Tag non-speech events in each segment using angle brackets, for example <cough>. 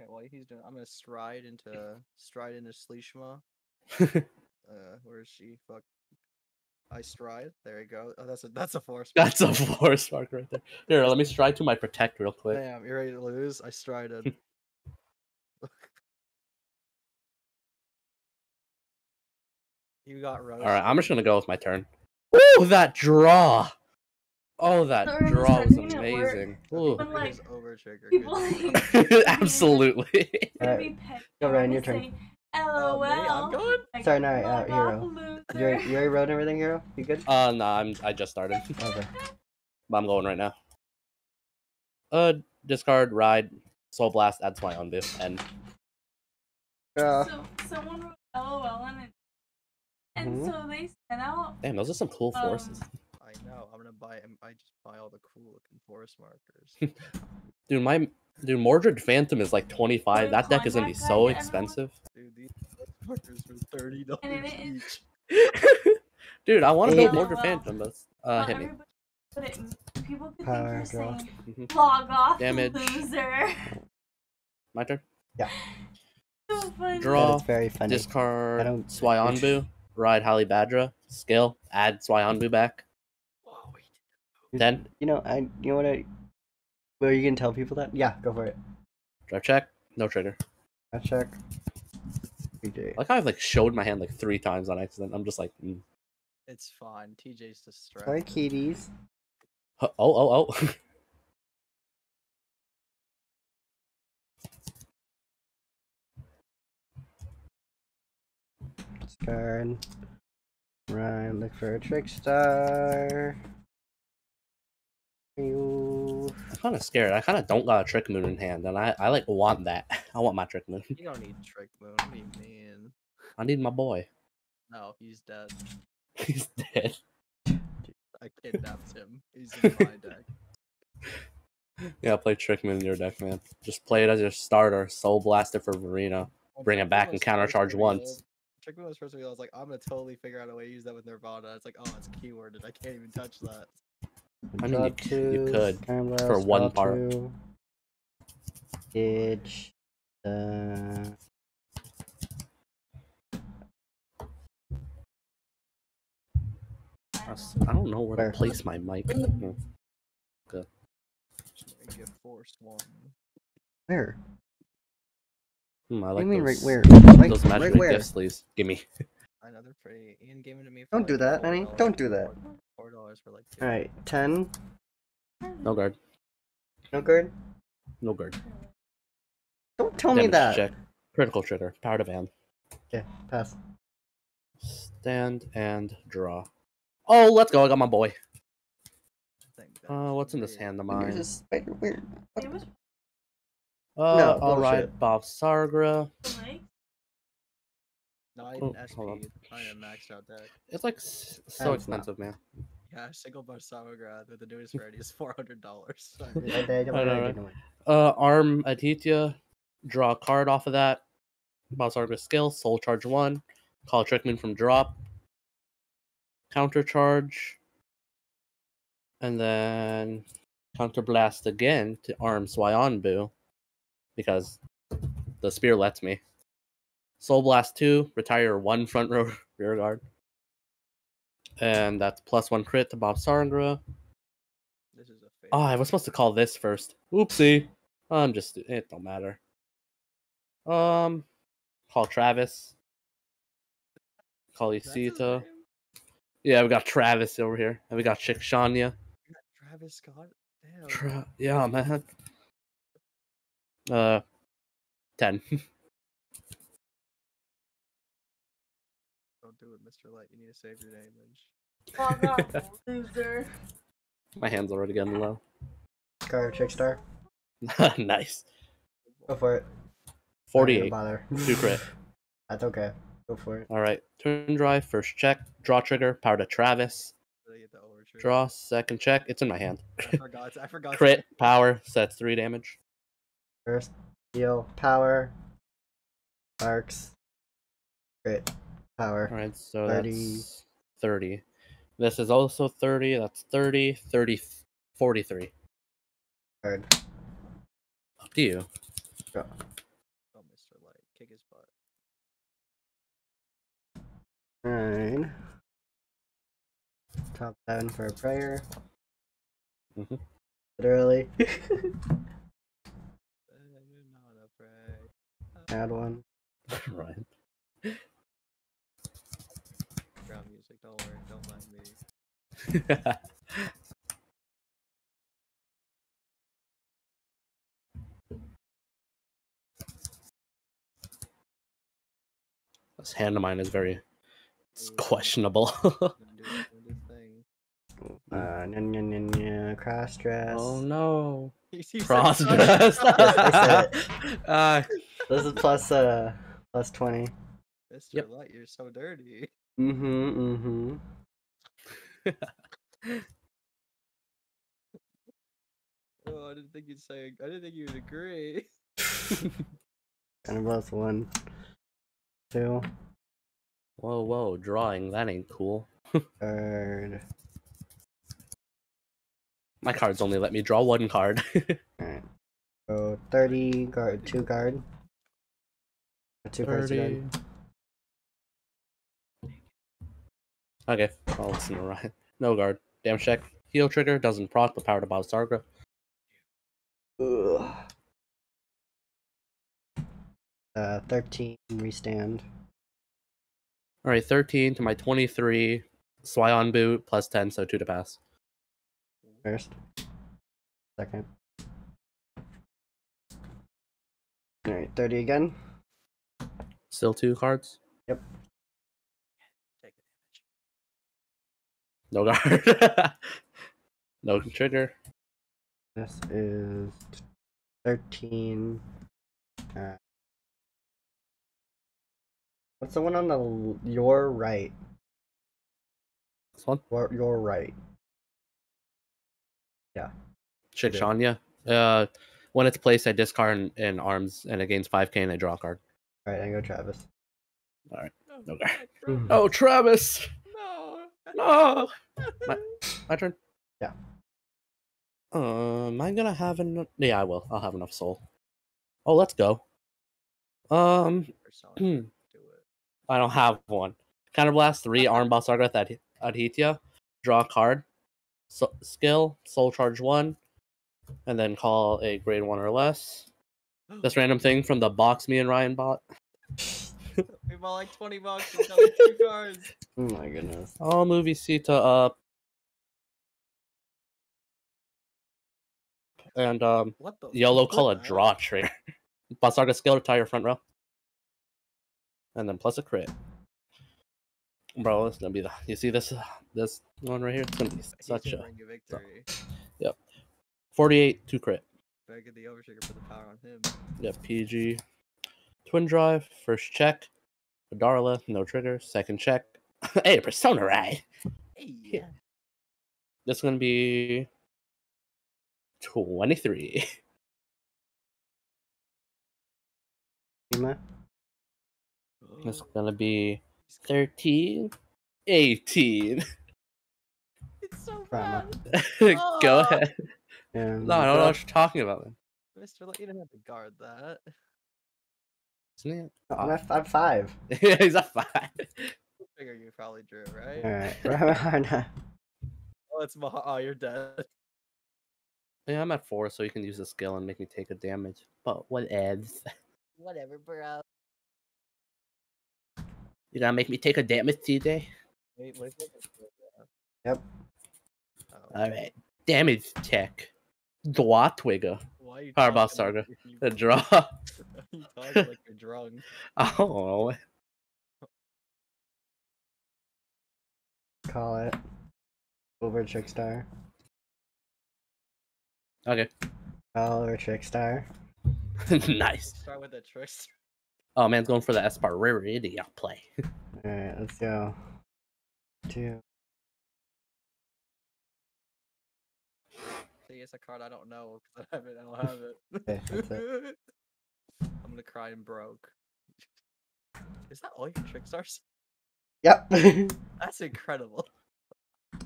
Okay, while he's doing, I'm gonna stride into stride into Slishma. <laughs> Uh, where is she? Fuck. I stride. There you go. Oh, that's a that's a force. <laughs> That's a force mark right there. Here, let me stride to my protect real quick. Damn, you're ready to lose? I strided. <laughs> you got roasted. All right, I'm just gonna go with my turn. Ooh, that draw! Oh, that The draw was starting at work. amazing. Ooh. Like. People like <laughs> Absolutely. <laughs> gonna Alright, be petty go, or Ryan, your turn. say, Oh. I'm LOL. going? Sorry, no, uh, Hero. You already, you already wrote everything, Hero? You good? Uh, no, I'm I just started, <laughs> Okay. but I'm going right now. Uh, discard, ride, soul blast, add my on this, and Uh, So someone wrote LOL and it, and Mhm. so they sent out. damn, those are some cool Um, forces. I know. I'm gonna buy. I just buy all the cool looking force markers. <laughs> Dude, my dude, Mordred Phantom is like 25. Or That deck is gonna be so guide to everyone. expensive. Dude, these markers are thirty dollars And it is- each. <laughs> Dude, I want to Hey. build Mordred Phantom, but uh, well, hit me. everybody- But it, people could think Power you're saying Mhm. log off, Damage. loser. <laughs> My turn. so funny. Draw. that is very funny. Discard don't- Swyanbu, ride Halibadra, skill, add Swyanbu back. Then You know, I. You know what? I. Were you gonna tell people that? Yeah, go for it. drive check, no trigger. I check. We do. Like I've like showed my hand like three times on accident. I'm just like, mm. It's fine. TJ's distracted. Sorry, kitties. Huh, oh oh oh. <laughs> Discard. Ryan, look for a trick star. You. I'm kind of scared. I kind of don't got a trick moon in hand, and I I like want that. <laughs> I want my trick moon. You don't need Trick Moon. Do you mean? I need my boy. No, he's dead. <laughs> He's dead. I kidnapped him. He's in my deck. <laughs> Yeah, play trick moon in your deck, man. Just play it as your starter. Soul blast it for Marina. When Bring it back and counter charge once. Trick Moon was first revealed. I was like, I'm gonna totally figure out a way to use that with Nirvana. It's like, oh, it's keyworded. I can't even touch that. I mean, you Drop c- you could, Sky Blast, for one part. two, Gauge. Uh, I s- I don't know where Where? to place my mic. Just force one. where? Hmm, I like you mean those, right where? Like, those right magic where? gifts, please. Give me. I know pretty. Ian gave them to me. For Don't like do that, Annie. Don't do that. Four dollars for like. two. Alright, 10. No guard. No guard? No guard. Don't tell me that. Check. Critical trigger. Power to van. Okay, pass. Stand and draw. Oh, let's go. I got my boy. Uh, what's in this hand of Yours mine? is spider weird. It Uh, No, all right. Bavsargra. No, I Oh, hold on. I didn't maxed out deck. It's like so That's not- expensive, man. Yeah, single bar Samograd with the newest <laughs> rarity is four hundred dollars. <laughs> I, know, right? Uh, arm Aditya. Draw a card off of that. Bavsargra skill. Soul charge one. Call Trickman from drop. Counter charge. And then counter blast again to arm Swyanbu. Because the spear lets me. Soul blast two. Retire one front row <laughs> rear guard. And that's plus one crit to Bavsargra. This is a fake. Oh, I was supposed to call this first. Oopsie. I'm just it don't matter. Um call Travis. Call Isita. Yeah, we got Travis over here. And we got Chick Shania. Travis Scott. Damn. Tra- yeah, man. Uh ten. <laughs> Mr. Light. You need to save your damage. log off, loser. My hand's already getting low. Scar, trick star. <laughs> nice. Go for it. 48. Bother. <laughs> Two crit. That's okay. Go for it. Alright. Turn drive, first check. Draw trigger, power to Travis. Really get the overture. Draw, second check. It's in my hand. I <laughs> forgot. I forgot. to- Crit, power, sets three damage. First, heal, power, arcs, crit, power. Alright, so 30. that's 30. This is also 30. That's 30, 30, 43. Card. Up to you. Go. like kick his butt. Nine. Top seven for a prayer. Mhm. Literally. Not <laughs> pray. Add one. <laughs> right. Don't worry. Don't mind me. <laughs> this hand of mine is very it's Ooh. questionable. Gonna do, gonna do <laughs> thing. Uh, nya, nya, nya, nya, cross dress. oh no. He- he Cross cross dress. Uh, This is plus uh plus twenty. Mr. Yep. Light, you're so dirty. Mm-hmm. Mm-hmm. <laughs> Oh, I didn't think you'd say. I didn't think you would agree. <laughs> kind of plus one. Two. whoa, whoa, drawing. That ain't cool. Third. My cards only let me draw one card. <laughs> Alright. So thirty guard two guard. Two cards 30. again. Okay, I'll listen to Ryan. <laughs> No guard. Damn check. Heal trigger doesn't proc, but power to Bavsargra. Ugh. Uh thirteen restand. Alright, 13 to my 23. Swyon boot, plus 10, so 2 to pass. First. Second. Alright, thirty again. Still 2 cards. Take No guard. <laughs> no trigger. This is thirteen. Uh, what's the one on the your right? This one. Your, your right. Chick Yeah. Shanya. Uh, when it's placed, I discard in, in arms, and it gains 5k, and I draw a card. Alright, I go Travis. No, No not guard. Mhm. Oh, Travis! <laughs> No. No! My turn. Yeah. Uh, am I gonna have enough? Yeah, I will. I'll have enough soul. Oh, let's go. Um, hmm. do. I don't have one. Counterblast three, arm boss Sargoth at Aditya. Draw a card. So, skill, soul charge one, and then call a grade one or less. <gasps> This random thing from the box me and Ryan bought. We bought like 20 bucks and got like two <laughs> cards. Oh my goodness. All movie Sita up. And um What the? yellow fuck? color draw hell? trigger. boss Sargoth skill to tie your front row. And then plus a crit. Bro, it's gonna be the you see this this one right here? It's gonna be He's such gonna a bring you victory. 48 two crit. Better get the overtrigger for the power on him. Yep, PG. Twin drive, first check. Darla, no trigger. Second check. <laughs> hey, Persona Rai. Hey, Yeah. <laughs> This is gonna be 23. <laughs> Ema? This is gonna be 13. 18. It's so Drama. bad. Go Oh. ahead. And No, I don't know what you're talking about, man. Mr. Light, you don't have to guard that. Isn't I'm, at, I'm five. it? <laughs> He's a five. I Figure you probably drew, right? Alright. <laughs> Oh, it's Mah. Oh, you're dead. Yeah, I'm at four, so you can use the skill and make me take a damage. But what else? Whatever, bro. You gonna make me take a damage, TJ? Wait, what if I can do that? Yep. Oh, Alright. Damage check. Dwa Twigger. Why are you Power Boss talking Saga. like <laughs> The <laughs> draw. you talking like you're drunk. <laughs> I don't know. Call it. Over Trickstar. Okay. Call over Trickstar. nice. Start with the tricks. Oh, man's going for the Esparidia play. Alright, let's go. Two. See, it's a card I don't know because I haven't. I don't have it. Okay, that's <laughs> I'm gonna cry and broke. Is that all your trick stars? Yep. <laughs> That's incredible.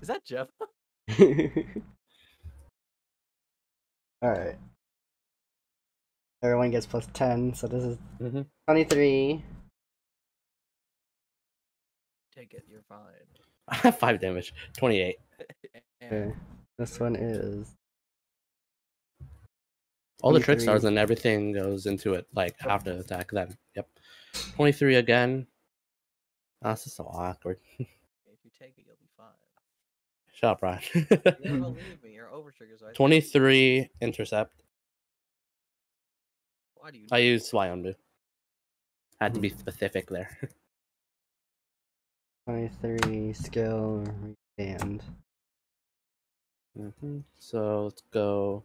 Is that Jeff? <laughs> Alright. Everyone gets plus 10, so this is Mm-hmm. 23. Take it, you're fine. I have five damage. Twenty-eight. And Okay. This one is All the trick stars and everything goes into it, like after the attack. Then, yep. Twenty-three again. Ah, this is so awkward. <laughs> if you take it, you'll be fine. Shut up, Brian. You never <laughs> believe me. You're over triggers. Right? Twenty-three intercept. Why do you? I do used Swayondu. Had to be specific there. <laughs> 23 skill and hmm So let's go.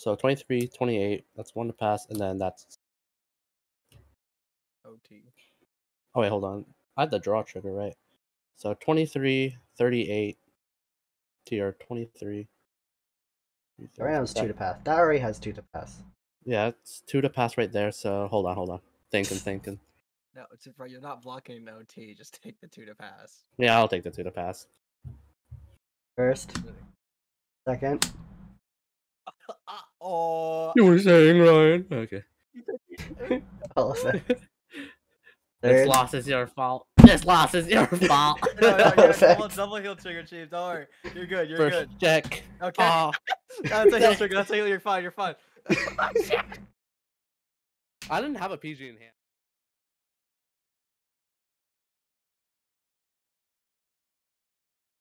So 23, 28. That's one to pass, and then that's. OT. Oh wait, hold on. I had the draw trigger right. So 23, 38. Tier 23. Right now two to pass. That already has two to pass. Yeah, it's two to pass right there. So hold on, hold on. Thinking, thinking. <laughs> No, it's bro. You're not blocking an OT. Just take the two to pass. Yeah, I'll take the two to pass. First, second, <laughs> Ah, oh. You were saying Ryan. Okay. <laughs> all of it. This Third, loss is your fault. This loss is your <laughs> fault. No, no, you're <laughs> double, double heal trigger, chief. Don't worry. You're good. You're First good. check. Okay. Oh, That's a heal trigger. That's a heal. You're fine. You're fine. I didn't have a PG in hand.